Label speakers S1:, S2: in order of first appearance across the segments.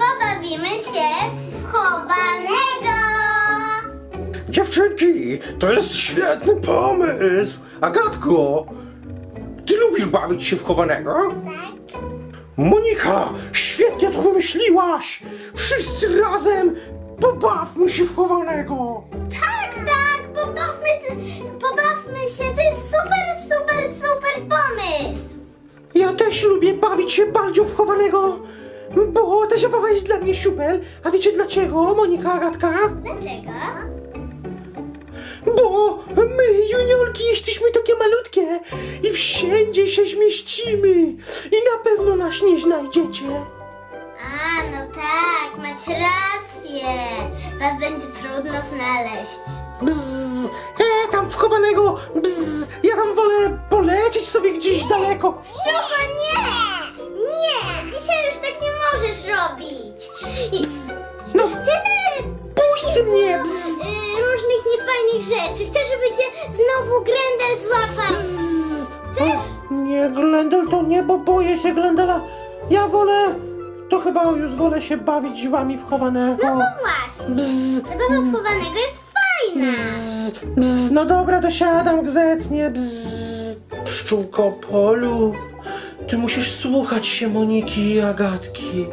S1: Pobawimy się w chowanego. Dziewczynki, to jest świetny pomysł. Agatko, ty lubisz bawić się w chowanego? Tak. Monika, świetnie to wymyśliłaś. Wszyscy razem pobawmy się w chowanego.
S2: Tak, tak, pobawmy, pobawmy się. To jest super, super, super pomysł.
S1: Ja też lubię bawić się bardziej w chowanego bo ta zabawa jest dla mnie super. A wiecie dlaczego, Monika, Agatka?
S2: Dlaczego?
S1: Bo my, juniorki, jesteśmy takie malutkie i wszędzie się zmieścimy. I na pewno nas nie znajdziecie.
S2: A, no tak, macie rację. Was będzie trudno znaleźć.
S1: Bzz, e, tam wchowanego, bzz, ja tam wolę polecieć sobie gdzieś daleko.
S2: Tylko nie! Nie! Dzisiaj już tak nie możesz robić! I
S1: No,
S2: tyle
S1: puśćcie mnie, bzz,
S2: y, różnych niefajnych rzeczy. Chcę, żeby cię znowu Grendel złapał.
S1: bzz.
S2: Chcesz?
S1: Nie, Glendel to nie, bo boję się Glendela. Ja wolę, to chyba już wolę się bawić wami w chowanego.
S2: No to właśnie.
S1: Bzz,
S2: Zabawa wchowanego jest fajna.
S1: bzz, no dobra, dosiadam grzecznie, bzz. Pszczółko Polu, ty musisz słuchać się Moniki i Agatki.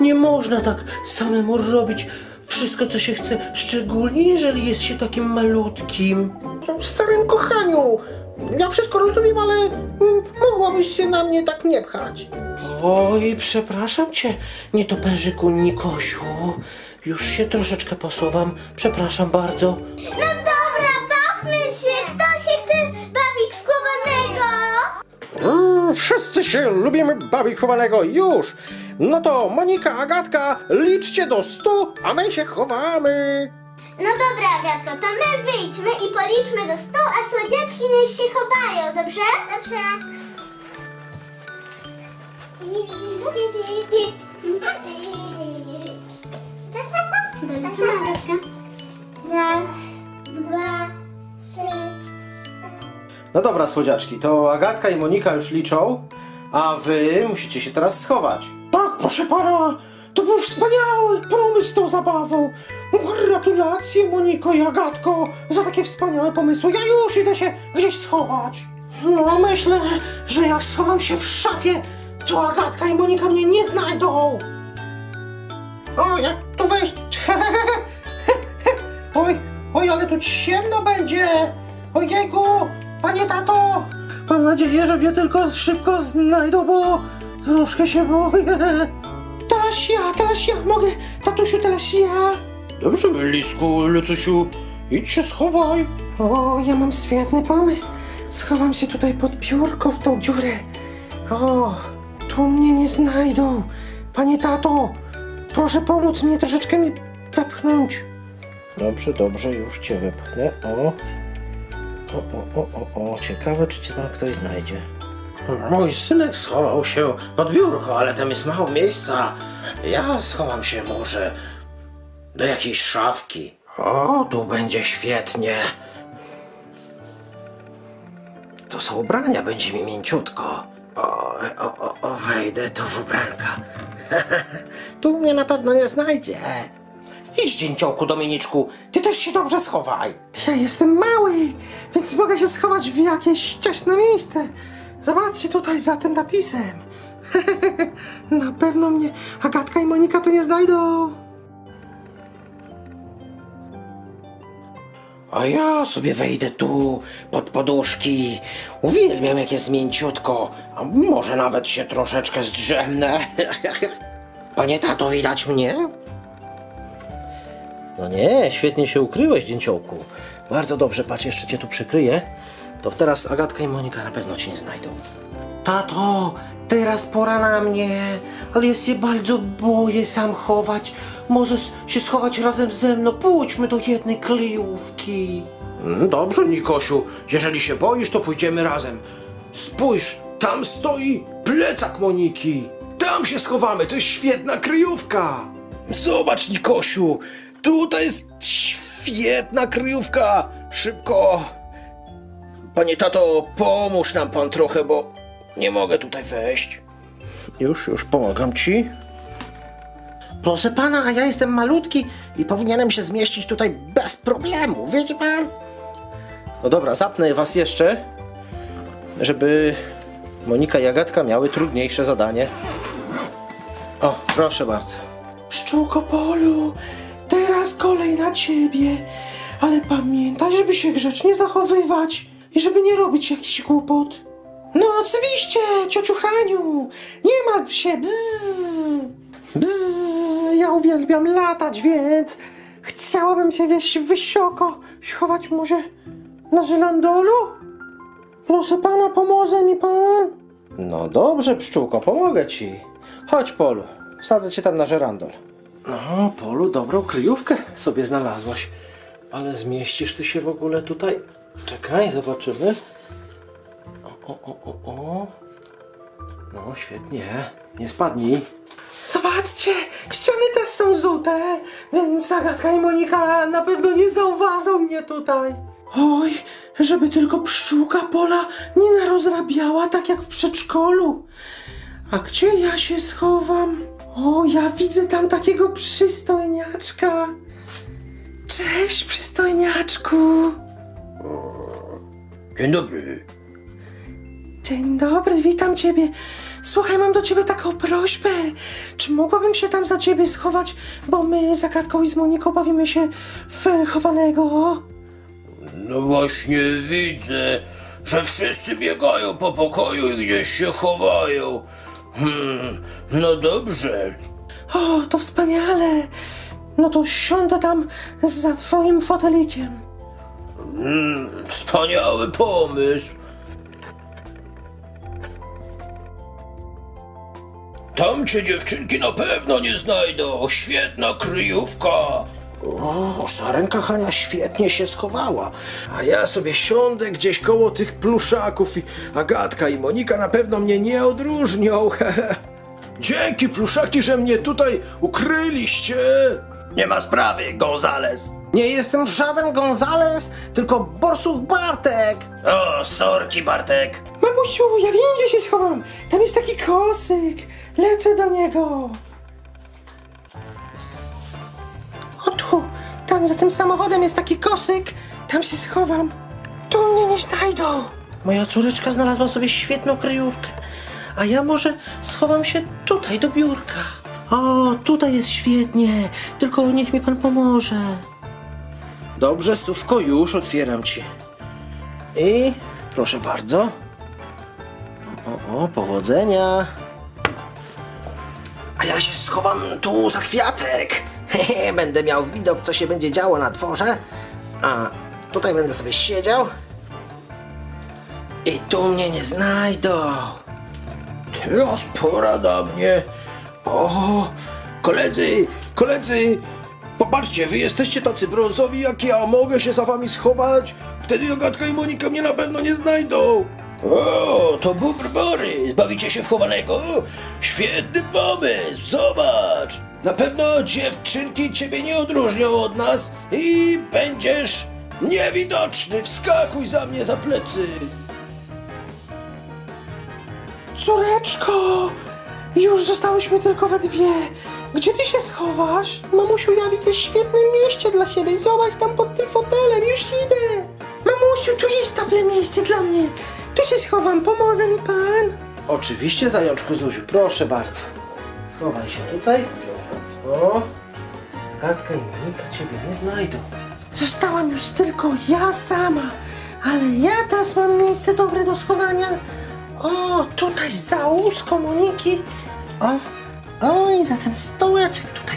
S1: Nie można tak samemu robić wszystko, co się chce, szczególnie jeżeli jest się takim malutkim. W starym kochaniu, ja wszystko rozumiem, ale mm, mogłabyś się na mnie tak nie pchać. Oj, przepraszam cię, nietoperzyku Nikosiu. Już się troszeczkę posuwam, przepraszam bardzo.
S2: No
S1: wszyscy się lubimy bawić chowanego, już! No to Monika, Agatka, liczcie do stu, a my się chowamy.
S2: No dobra, Agatko, to my wyjdźmy i policzmy do stu, a słodziaczki niech się chowają, dobrze? Dobrze. Doliczymy, Agatka. Raz, dwa, trzy,
S1: No dobra, słodziaczki, to Agatka i Monika już liczą, a wy musicie się teraz schować. Tak, proszę pana, to był wspaniały pomysł z tą zabawą. Gratulacje, Moniko i Agatko, za takie wspaniałe pomysły. Ja już idę się gdzieś schować. No, myślę, że jak schowam się w szafie, to Agatka i Monika mnie nie znajdą. O, jak tu wejść? Oj, oj, ale tu ciemno będzie. Ojejku, panie tato. Mam nadzieję, że mnie tylko szybko znajdą, bo troszkę się boję. Teraz ja, teraz ja mogę. Tatusiu, teraz ja. Dobrze, Lisku, Lecusiu. Idź się schowaj. O, ja mam świetny pomysł. Schowam się tutaj pod biurko w tą dziurę. O, tu mnie nie znajdą. Panie tato, proszę pomóc mnie troszeczkę mi wepchnąć. Dobrze, dobrze, już cię wypchnę. O. O, o, o, o. Ciekawe, czy cię tam ktoś znajdzie. Mój synek schował się pod biurko, ale tam jest mało miejsca. Ja schowam się może do jakiejś szafki. O, tu będzie świetnie. To są ubrania, będzie mi mięciutko. O, o, o, o wejdę tu w ubranka. tu mnie na pewno nie znajdzie. Idź, dzięciołku Dominiczku, ty też się dobrze schowaj. Ja jestem mały, więc mogę się schować w jakieś ciasne miejsce. Zobaczcie tutaj za tym napisem. Na pewno mnie Agatka i Monika tu nie znajdą. A ja sobie wejdę tu, pod poduszki. Uwielbiam, jak jest mięciutko. A może nawet się troszeczkę zdrzemnę. Panie tato, widać mnie? No nie, świetnie się ukryłeś, dzięciołku. Bardzo dobrze, patrz, jeszcze cię tu przykryję. To teraz Agatka i Monika na pewno cię nie znajdą. Tato, teraz pora na mnie, ale ja się bardzo boję sam chować. Możesz się schować razem ze mną, pójdźmy do jednej kryjówki. Dobrze, Nikosiu, jeżeli się boisz, to pójdziemy razem. Spójrz, tam stoi plecak Moniki. Tam się schowamy, to jest świetna kryjówka. Zobacz, Nikosiu, tutaj jest świetna kryjówka. Szybko. Panie tato, pomóż nam pan trochę, bo nie mogę tutaj wejść. Już, już pomagam ci. Proszę pana, a ja jestem malutki i powinienem się zmieścić tutaj bez problemu, wiecie pan? No dobra, zapnę was jeszcze, żeby Monika i Agatka miały trudniejsze zadanie. O, proszę bardzo. Pszczółko Polu, teraz kolej na ciebie. Ale pamiętaj, żeby się grzecznie zachowywać i żeby nie robić jakichś głupot. No oczywiście, ciociu Haniu, nie martw się, bzzz. Bzzz, ja uwielbiam latać, więc chciałabym się gdzieś wysoko schować może na żelandolu? Proszę pana, pomoże mi pan? No dobrze, pszczółko, pomogę ci. Chodź, Polu, wsadzę cię tam na żerandol. No, Polu, dobrą kryjówkę sobie znalazłaś. Ale zmieścisz ty się w ogóle tutaj? Czekaj, zobaczymy. O, o, o, o, o. No, świetnie. Nie spadnij. Zobaczcie, ściany też są żółte, więc Agatka i Monika na pewno nie zauważą mnie tutaj. Oj, żeby tylko pszczółka pola nie narozrabiała tak jak w przedszkolu. A gdzie ja się schowam? O, ja widzę tam takiego przystojniaczka. Cześć, przystojniaczku.
S3: Dzień dobry.
S1: Dzień dobry, witam ciebie. Słuchaj, mam do ciebie taką prośbę. Czy mogłabym się tam za ciebie schować, bo my z Agatką i z Moniką bawimy się w chowanego?
S3: No właśnie widzę, że wszyscy biegają po pokoju i gdzieś się chowają. Hmm, no dobrze.
S1: O, to wspaniale. No to siądę tam za twoim fotelikiem.
S3: Hmm, wspaniały pomysł. Tam cię dziewczynki na pewno nie znajdą. Świetna kryjówka.
S1: O, sarenka Hania świetnie się schowała. A ja sobie siądę gdzieś koło tych pluszaków i Agatka i Monika na pewno mnie nie odróżnią. Dzięki pluszaki, że mnie tutaj ukryliście.
S3: Nie ma sprawy, Gonzales.
S1: Nie jestem żaden Gonzales, tylko Borsuk Bartek.
S3: O, sorki, Bartek.
S1: Mamusiu, ja wiem, gdzie się schowam. Tam jest taki kosyk. Lecę do niego. Tam za tym samochodem jest taki kosyk. Tam się schowam. Tu mnie nie znajdą. Moja córeczka znalazła sobie świetną kryjówkę. A ja może schowam się tutaj do biurka. O, tutaj jest świetnie. Tylko niech mi pan pomoże. Dobrze, Sówko, już otwieram ci. I proszę bardzo. O, o, powodzenia. A ja się schowam tu za kwiatek. Hehe, będę miał widok, co się będzie działo na dworze. A tutaj będę sobie siedział. I tu mnie nie znajdą.
S3: Teraz pora na mnie. O, koledzy, koledzy, popatrzcie, wy jesteście tacy brązowi jak ja, mogę się za wami schować? Wtedy Agatka i Monika mnie na pewno nie znajdą. O, to bubr Borys, bawicie się w chowanego? Świetny pomysł, zobacz. Na pewno dziewczynki ciebie nie odróżnią od nas i będziesz niewidoczny. Wskakuj za mnie za plecy.
S1: Córeczko, już zostałyśmy tylko we dwie. Gdzie ty się schowasz? Mamusiu, ja widzę świetne miejsce dla siebie. Zobacz tam pod tym fotelem, już idę. Mamusiu, tu jest dobre miejsce dla mnie. Tu się schowam, pomoże mi pan. Oczywiście, zajączku Zuziu, proszę bardzo. Schowaj się tutaj. O, Gatka i Monika ciebie nie znajdą. Zostałam już tylko ja sama, ale ja też mam miejsce dobre do schowania. O, tutaj za łóżko Moniki. O, o i za ten stołeczek tutaj.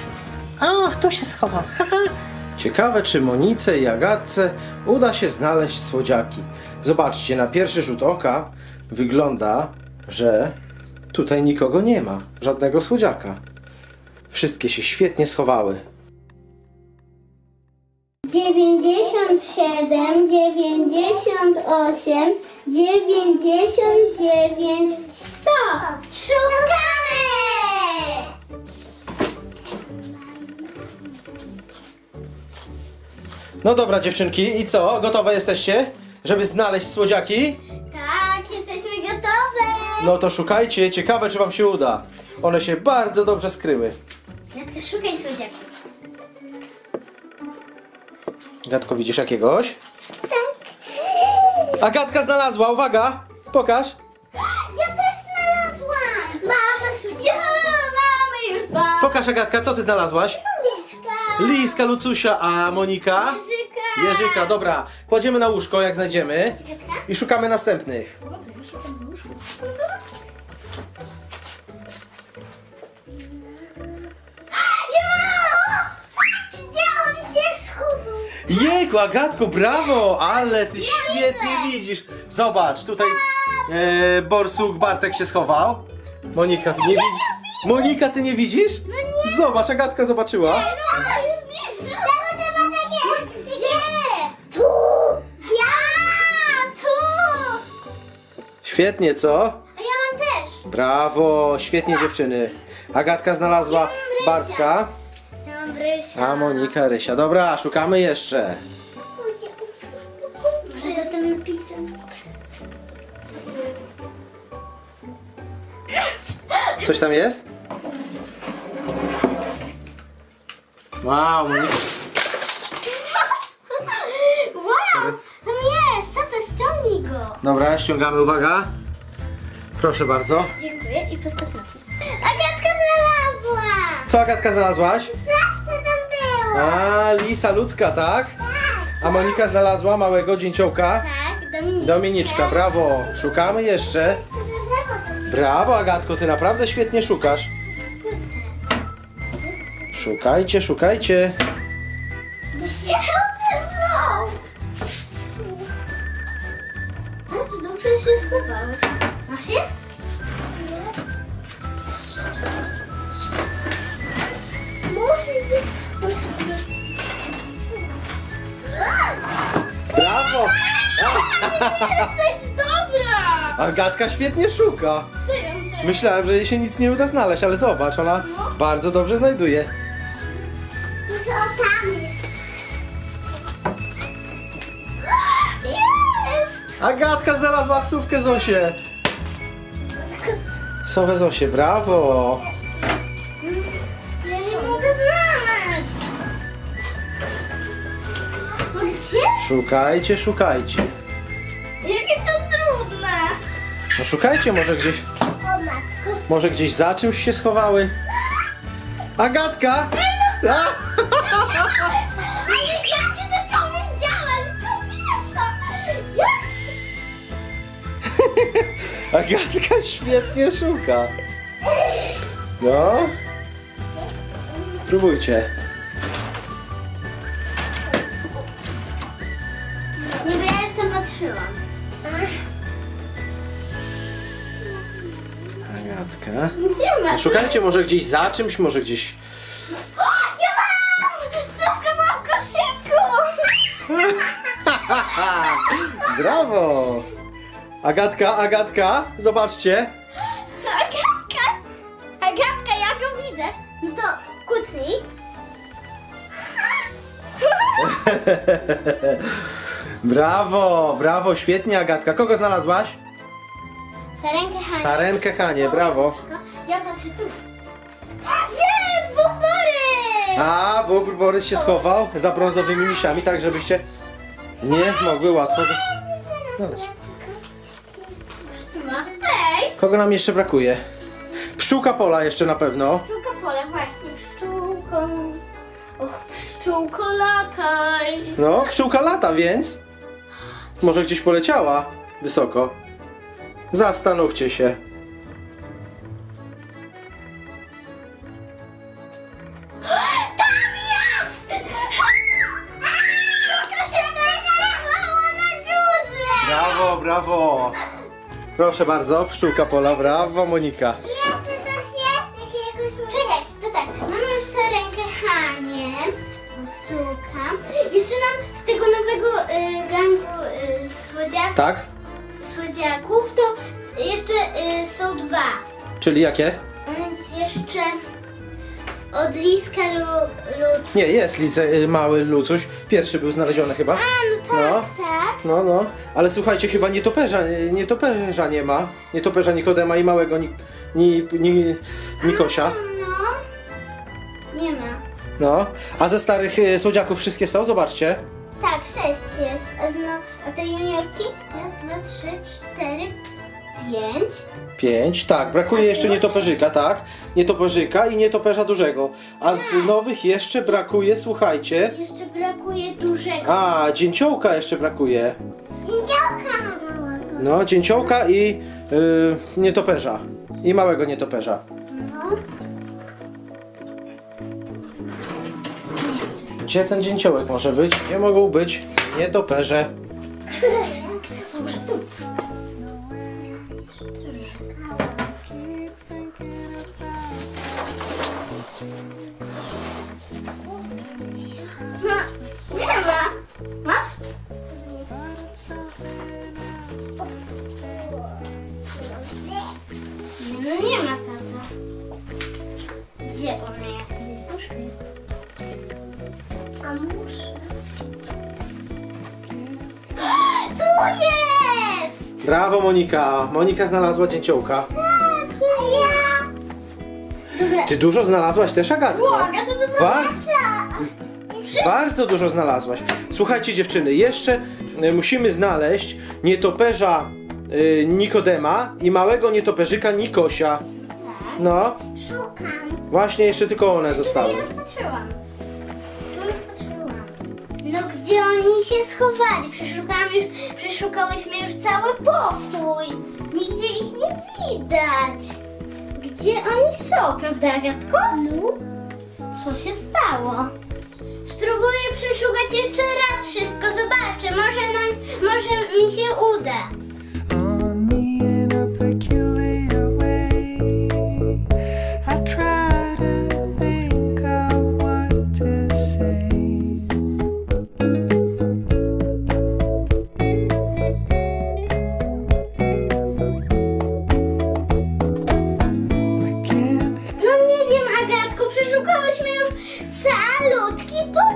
S1: O, tu się schowam. Haha. Ciekawe, czy Monice i Agatce uda się znaleźć słodziaki. Zobaczcie, na pierwszy rzut oka wygląda, że tutaj nikogo nie ma. Żadnego słodziaka. Wszystkie się świetnie schowały.
S2: 97, 98, 99, 100. Szukamy!
S1: No dobra, dziewczynki, i co? Gotowe jesteście, żeby znaleźć słodziaki?
S2: Tak, jesteśmy gotowe.
S1: No to szukajcie, ciekawe, czy wam się uda. One się bardzo dobrze skryły.
S2: Natka, szukaj słodziaków.
S1: Agatko, widzisz jakiegoś? Agatka znalazła, uwaga! Pokaż.
S2: Ja też znalazłam! Mama, ja, mamy już dwa.
S1: Pokaż Agatka, co ty znalazłaś?
S2: Liszka.
S1: Liska, Lucusia, a Monika?
S2: Jerzyka,
S1: dobra. Kładziemy na łóżko, jak znajdziemy. I szukamy następnych. Jejku, Agatku, brawo! Ale ty świetnie widzisz. Zobacz, tutaj e, Borsuk Bartek się schował. Monika, nie widzisz? Monika, ty nie widzisz?
S2: No.
S1: Zobacz, Agatka zobaczyła. Świetnie, co?
S2: A ja mam też.
S1: Brawo, świetnie dziewczyny. Agatka znalazła Bartka,
S2: Ja mam Rysia.
S1: a Monika Rysia. Dobra, szukamy jeszcze.
S2: Może za tym napisem.
S1: Coś tam jest? Wow, Monika.
S2: Wow! Tam jest! Co to? Ściągnij go!
S1: Dobra, ściągamy, uwaga. Proszę bardzo.
S2: Dziękuję i postaw napis. Agatka znalazła!
S1: Co Agatka znalazłaś?
S2: Zawsze tam była!
S1: A, lisa ludzka, tak?
S2: Tak!
S1: A Monika znalazła małego dzięciołka.
S2: Tak, Dominiczka.
S1: Dominiczka, brawo. Szukamy jeszcze. Brawo, Agatko, ty naprawdę świetnie szukasz. Szukajcie, szukajcie.
S2: Jesteś dobra!
S1: Agatka świetnie szuka.
S2: Co ja muszę?
S1: Myślałem, że jej się nic nie uda znaleźć, ale zobacz, ona bardzo dobrze znajduje.
S2: Może o tam jest. Jest!
S1: Agatka znalazła sówkę Zosię. Sowę Zosię, brawo.
S2: Ja nie mogę znaleźć. No gdzie?
S1: Szukajcie, szukajcie. No szukajcie, może gdzieś, może gdzieś za czymś się schowały. Agatka! A! Agatka świetnie szuka. No. Próbujcie. Szukajcie może gdzieś za czymś, może gdzieś.
S2: O, ja mam! Sówkę mam w koszyku!
S1: Brawo! Agatka, Agatka, zobaczcie.
S2: Agatka! Agatka, ja go widzę. No to kucnij.
S1: Brawo, brawo, świetnie Agatka. Kogo znalazłaś?
S2: Sarenkę Hanie.
S1: Sarenkę Hanie, brawo.
S2: Tu. Jest! Bubory!
S1: A, Bóbr Borys się schował za brązowymi misiami, tak żebyście nie mogły łatwo go znaleźć.
S2: Hej!
S1: Kogo nam jeszcze brakuje? Pszczółka pola jeszcze na pewno.
S2: Pszczółka pole, właśnie. Pszczółką. Och, pszczółko lataj.
S1: No, pszczółka lata, więc może gdzieś poleciała wysoko. Zastanówcie się. Proszę bardzo, pszczółka pola, brawo Monika.
S2: Jeszcze coś jest jakiegoś Czekaj, to tak, mamy już sarenkę Hanie. Jeszcze nam z tego nowego y, gangu y, słodziaków,
S1: Tak?
S2: słodziaków to jeszcze y, są dwa.
S1: Czyli jakie?
S2: Więc jeszcze od liska lu, ludzka.
S1: Nie, jest lice, y, mały Lucuś. Pierwszy był znaleziony chyba.
S2: A, no tak,
S1: No.
S2: tak.
S1: No, no. Ale słuchajcie, chyba nietoperza, nietoperza nie ma. Nietoperza Nikodema i małego ni, ni, ni, Nikosia.
S2: No, nie ma.
S1: No, a ze starych y, słodziaków wszystkie są? Zobaczcie.
S2: Tak, sześć jest. A, zno, a te juniorki? Raz, dwa, trzy, cztery, pięć.
S1: Pięć, tak. Brakuje jeszcze nietoperzyka, tak? Nietoperzyka i nietoperza dużego. A z nowych jeszcze brakuje, słuchajcie.
S2: Jeszcze brakuje dużego.
S1: A, dzięciołka jeszcze brakuje.
S2: Dzięciołka małego.
S1: No, dzięciołka i y, nietoperza. I małego nietoperza.
S2: No.
S1: Gdzie ten dzięciołek może być? Gdzie mogą być nietoperze?
S2: No nie ma tata. Gdzie ona jest? A muszę. Tu jest!
S1: Brawo Monika. Monika znalazła dzięciołka.
S2: To ja! Dobra.
S1: Ty dużo znalazłaś też, Agatko?
S2: Błaga, to dobra
S1: Bardzo, bardzo dużo znalazłaś. Słuchajcie dziewczyny, jeszcze y, musimy znaleźć nietoperza y, Nikodema i małego nietoperzyka Nikosia. No,
S2: Szukam.
S1: właśnie jeszcze tylko one zostały.
S2: Tu już patrzyłam. Tu już patrzyłam. No gdzie oni się schowali? Przeszukałam już, przeszukałyśmy już cały pokój. Nigdzie ich nie widać. Gdzie oni są, prawda Agatko? No. Co się stało? Spróbuję przeszukać jeszcze raz wszystko, zobaczę. Może nam, może mi się uda.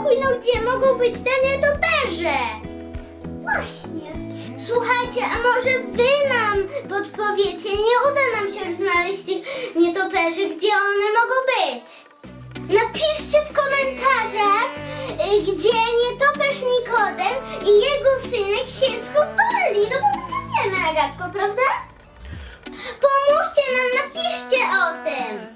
S2: No gdzie mogą być te nietoperze? Właśnie. Słuchajcie, a może wy nam podpowiecie? Nie uda nam się już znaleźć tych nietoperzy, gdzie one mogą być. Napiszcie w komentarzach, y, gdzie nietoperz Nikodem i jego synek się schowali. No bo my nie wiemy, Agatko, prawda? Pomóżcie nam, napiszcie o tym.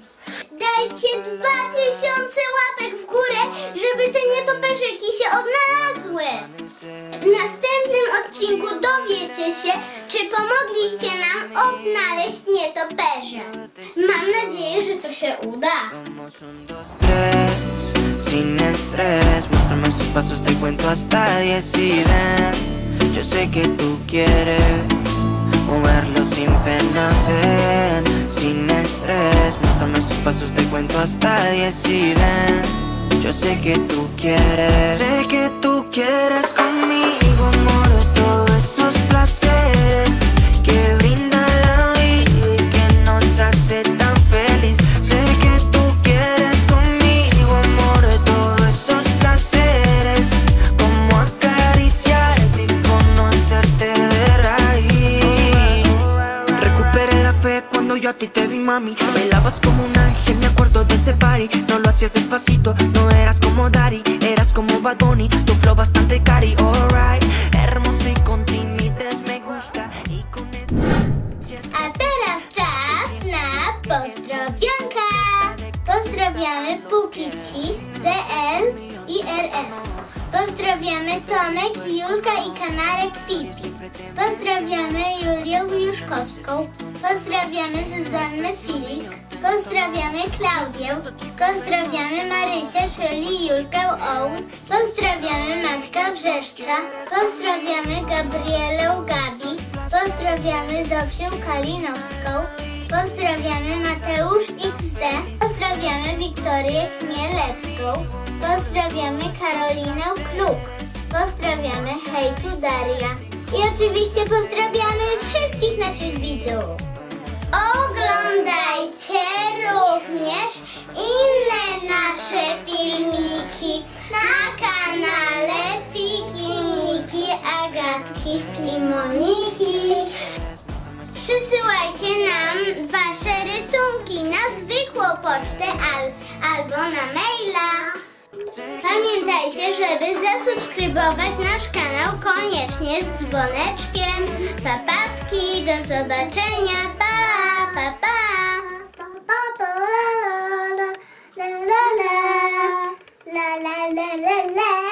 S2: Dajcie 2000 łapek w górę, żeby te nietoperzyki się odnalazły. W następnym odcinku dowiecie się, czy pomogliście nam odnaleźć nietoperze. Mam nadzieję, że to się uda.
S4: Sin estrés. Muéstrame sus pasos, te cuento hasta diez y ven. Yo sé que tú quieres moverlo sin pena. Sin estrés, muéstrame sus pasos, te cuento hasta diez y ven. Yo sé que tú quieres, sé que tú quieres conmigo, amor, ti te vi, mami. Bailabas como un ángel, me acuerdo de ese party. No lo hacías despacito, no eras como Daddy, eras como Bad Bunny. Tu flow bastante cari, alright. Hermoso y con timidez me gusta. Y con.
S2: A teraz czas na pozdrowionka. Pozdrawiamy Pukici, DL i RS. Pozdrawiamy Tomek, Julka i Kanarek Pipi. Pozdrawiamy Julię Juszkowską. Pozdrawiamy Zuzannę Filik. Pozdrawiamy Klaudię. Pozdrawiamy Marysię, czyli Julkę Ołn. Pozdrawiamy Maćka Wrzeszcza. Pozdrawiamy Gabrielę Gabi. Pozdrawiamy Zofię Kalinowską. Pozdrawiamy Mateusz XD. Pozdrawiamy Wiktorię Chmielewską. Pozdrawiamy Karolinę Kluk. Pozdrawiamy Hejku Daria. I oczywiście pozdrawiamy wszystkich naszych widzów. Oglądajcie również inne nasze filmiki na kanale Fiki Agatki, Limoniki. Przysyłajcie nam Wasze rysunki na zwykłą pocztę al, albo na maila. Pamiętajcie, żeby zasubskrybować nasz kanał koniecznie z dzwoneczkiem. Papatki, do zobaczenia, pa, pa, pa. La la la la la